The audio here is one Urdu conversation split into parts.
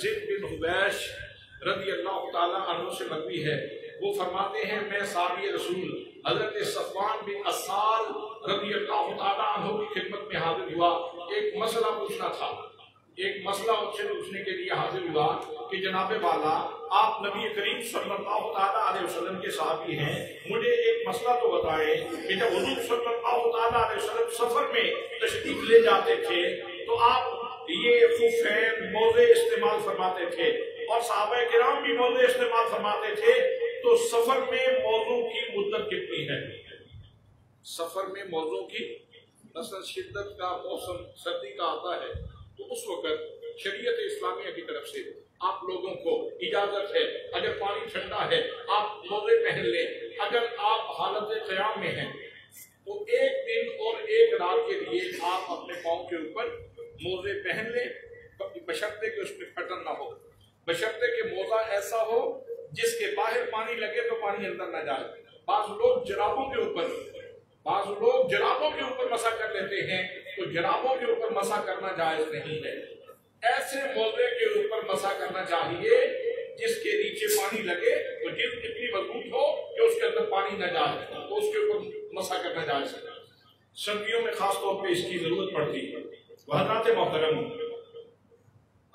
زید بن حبیش رضی اللہ تعالیٰ عنہ سے مروی ہے۔ وہ فرماتے ہیں، میں صحابی رسول حضرت صفوان بن اسال رضی اللہ تعالیٰ عنہ کی خدمت میں حاضر ہوا۔ ایک مسئلہ پوچھنا تھا۔ ایک مسئلہ ان سے پوچھنے کے لیے حاضر ہوا کہ جناب والا، آپ نبی کریم صلی اللہ تعالیٰ علیہ وسلم کے صحابی ہیں۔ مجھے ایک مسئلہ تو بتائیں کہ جب حضور صلی اللہ تعالیٰ علیہ وسلم سفر میں تشریف لے جاتے تھے، تو آپ یہ خفین موزے استعمال فرماتے تھے اور صحابہ کرام بھی موزے استعمال فرماتے تھے تو سفر میں موضوع کی مدت کتنی ہے؟ سفر میں موضوع کی مثلا شدت کا موسم، سردی کا آتا ہے، تو اس وقت شریعت اسلامیہ کی طرف سے آپ لوگوں کو اجازت ہے، اگر پانی ٹھنڈا ہے، آپ موزے پہن لیں۔ اگر آپ حالت قیام میں ہیں، تو ایک دن اور ایک رات کے لیے آپ اپنے پاؤں کے اوپر موزے پہن لیں بشرطے کہ اس میں پھٹن نہ ہو۔ بشرطے کہ موزہ ایسا ہو جس کے باہر پانی لگے تو پانی اندر نہ جائے۔ بعض لوگ جرابوں کے اوپر، بعض لوگ جرابوں کے اوپر مسا کر لیتے ہیں، تو جرابوں کے اوپر مسا کرنا جائز نہیں ہے۔ ایسے موزے کے اوپر مسا کرنا چاہیے جس کے نیچے پانی لگے، تو جلد اتنی مضبوط ہو کہ اس کے اندر پانی نہ جائے، تو اس کے اوپر مسا کرنا جائز ہے۔ سردیوں میں خاص طور پہ اس کی ضرورت پڑتی ہے۔ حضرات محترم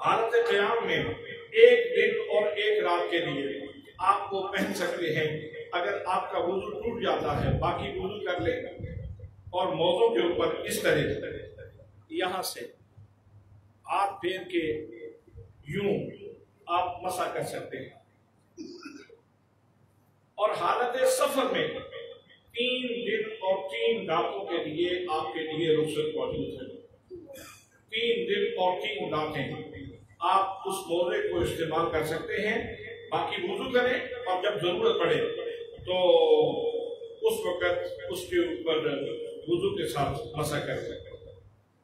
حالت قیام میں ایک دن اور ایک رات کے لیے آپ کو پہن سکتے ہیں۔ اگر آپ کا وضو ٹوٹ جاتا ہے، باقی وضو کر لیں۔ اور موضوع کے اوپر اس طرح، یہاں سے آپ پھیر کے یوں آپ مسا کر سکتے ہیں۔ اور حالت سفر میں تین دن اور تین راتوں کے لیے آپ کے لیے رخصت موجود ہے۔ تین دن اور تین راتیں آپ اس موزے کو استعمال کر سکتے ہیں۔ باقی وضو کریں اور جب ضرورت پڑے تو اس وقت اس کے اوپر وضو کے ساتھ مسا کر سکتے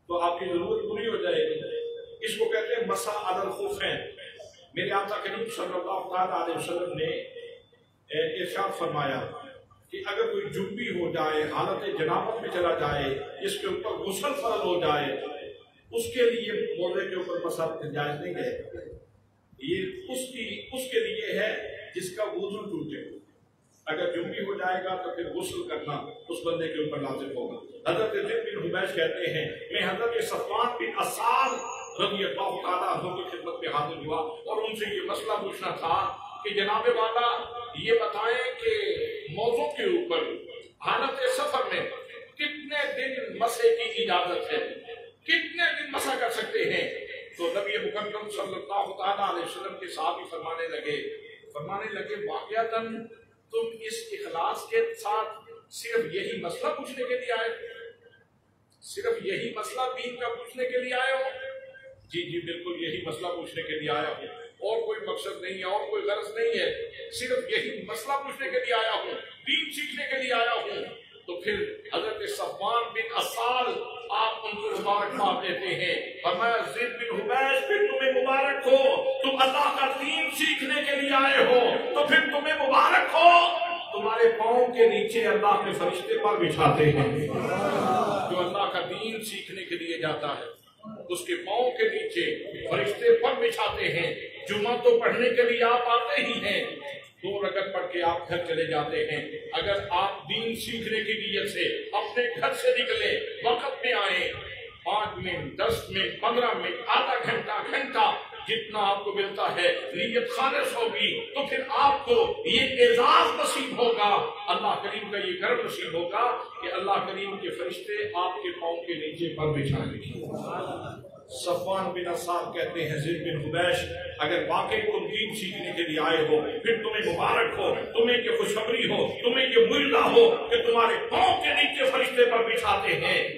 تو آپ کی ضرورت پوری ہو جائے گی۔ اس کو کہتے ہیں مسا عدل خوفین۔ میرے آقا کریم صلی اللہ تعالیٰ علیہ وسلم نے ارشاد فرمایا کہ اگر کوئی جنبی ہو جائے، حالت جنابت میں چلا جائے، اس کے اوپر غسل فرض ہو جائے اس کے لیے موزے کے اوپر مسا جائز نہیں ہے۔ یہ اس کی، اس کے لیے ہے جس کا وضو ٹوٹے۔ اگر جنبی ہو جائے گا تو پھر غسل کرنا اس بندے کے اوپر لازم ہوگا۔ حضرت زید بن حبیش کہتے ہیں، میں حضرت صفوان بن اسال رضی اللہ تعالیٰ عنہ کی خدمت میں حاضر ہوا اور ان سے یہ مسئلہ پوچھنا تھا کہ جناب والا، یہ بتائیں کہ موضوع کے اوپر حالت سفر میں کتنے دن مسے کی اجازت ہے؟ کتنے دن مسا کر سکتے ہیں؟ تو نبی مکرم صلی اللہ تعالیٰ علیہ وسلم کے صحابی فرمانے لگے فرمانے لگے، واقعتاً تم اس اخلاص کے ساتھ صرف یہی مسئلہ پوچھنے کے لیے آئے؟ صرف یہی مسئلہ دین کا پوچھنے کے لیے آئے ہو؟ جی جی بالکل یہی مسئلہ پوچھنے کے لیے آیا ہوں۔ اور کوئی مقصد نہیں ہے، اور کوئی غرض نہیں ہے۔ صرف یہی مسئلہ پوچھنے کے لیے آیا ہوں۔ دین سیکھنے کے لیے آیا ہوں۔ تو پھر حضرت صفوان بن اسال آپ ان کو مبارکباد دیتے ہیں۔ فرمایا، زید بن حبیش پھر تمہیں مبارک ہو۔ تم اللہ کا دین سیکھنے کے لیے آئے ہو۔ تو پھر تمہیں مبارک ہو۔ تمہارے پاؤں کے نیچے اللہ کے فرشتے پر بچھاتے ہیں۔ جو اللہ کا دین سیکھنے کے لیے جاتا ہے، اس کے پاؤں کے نیچے فرشتے پر بچھاتے ہیں۔ جمعہ تو پڑھنے کے لیے آپ آتے ہی ہیں۔ دو رکعت پڑھ کے آپ گھر چلے جاتے ہیں۔ اگر آپ دین سیکھنے کی نیت سے اپنے گھر سے نکلے وقت میں آئے پانچ منٹ، دس منٹ، پندرہ منٹ، آدھا گھنٹہ گھنٹہ جتنا آپ کو ملتا ہے، نیت خالص ہوگی تو پھر آپ کو یہ اعزاز نصیب ہوگا۔ اللہ کریم کا یہ کرم نصیب ہوگا کہ اللہ کریم کے فرشتے آپ کے پاؤں کے نیچے پر بچھانے کی صفوان بن اصاب کہتے ہیں، زید بن حبیش، اگر واقعی تم دین سیکھنے کے لیے آئے ہو، پھر تمہیں مبارک ہو، تمہیں یہ خوشخبری ہو، تمہیں یہ ملنا ہو کہ تمہارے پاؤں کے نیچے فرشتے پر بچھاتے ہیں۔